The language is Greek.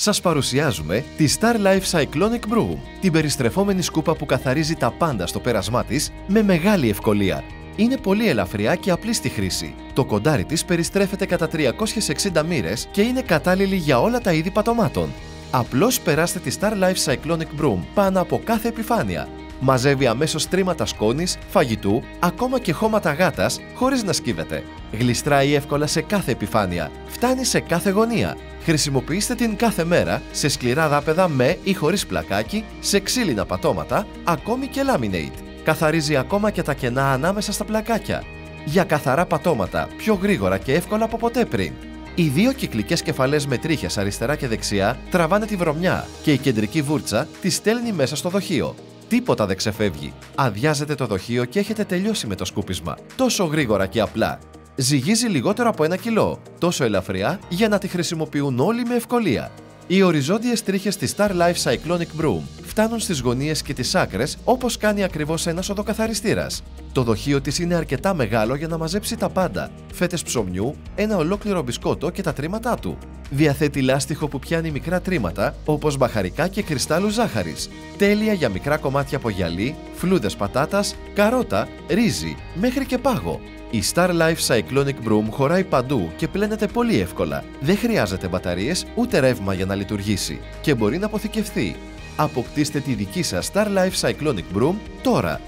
Σας παρουσιάζουμε τη Star Life Cyclonic Broom, την περιστρεφόμενη σκούπα που καθαρίζει τα πάντα στο πέρασμά της με μεγάλη ευκολία. Είναι πολύ ελαφριά και απλή στη χρήση. Το κοντάρι της περιστρέφεται κατά 360 μοίρες και είναι κατάλληλη για όλα τα είδη πατωμάτων. Απλώς περάστε τη Star Life Cyclonic Broom πάνω από κάθε επιφάνεια. Μαζεύει αμέσως τρίματα σκόνης, φαγητού, ακόμα και χώματα γάτας, χωρίς να σκύβεται. Γλιστράει εύκολα σε κάθε επιφάνεια. Φτάνει σε κάθε γωνία. Χρησιμοποιήστε την κάθε μέρα σε σκληρά δάπεδα με ή χωρίς πλακάκι, σε ξύλινα πατώματα, ακόμη και laminate. Καθαρίζει ακόμα και τα κενά ανάμεσα στα πλακάκια. Για καθαρά πατώματα, πιο γρήγορα και εύκολα από ποτέ πριν. Οι δύο κυκλικές κεφαλές με τρίχες αριστερά και δεξιά τραβάνε τη βρωμιά και η κεντρική βούρτσα τη στέλνει μέσα στο δοχείο. Τίποτα δεν ξεφεύγει. Αδειάζετε το δοχείο και έχετε τελειώσει με το σκούπισμα. Τόσο γρήγορα και απλά. Ζυγίζει λιγότερο από ένα κιλό. Τόσο ελαφριά για να τη χρησιμοποιούν όλοι με ευκολία. Οι οριζόντιες τρίχες της Star Life Cyclonic Broom φτάνουν στις γωνίες και τις άκρες όπως κάνει ακριβώς ένας οδοκαθαριστήρας. Το δοχείο της είναι αρκετά μεγάλο για να μαζέψει τα πάντα, φέτες ψωμιού, ένα ολόκληρο μπισκότο και τα τρίματά του. Διαθέτει λάστιχο που πιάνει μικρά τρίματα, όπως μπαχαρικά και κρυστάλλους ζάχαρης. Τέλεια για μικρά κομμάτια από γυαλί, φλούδες πατάτας, καρότα, ρύζι, μέχρι και πάγο. Η Star Life Cyclonic Broom χωράει παντού και πλένεται πολύ εύκολα. Δεν χρειάζεται μπαταρίες ούτε ρεύμα για να λειτουργήσει και μπορεί να αποθηκευθεί. Αποκτήστε τη δική σας Star Life Cyclonic Broom τώρα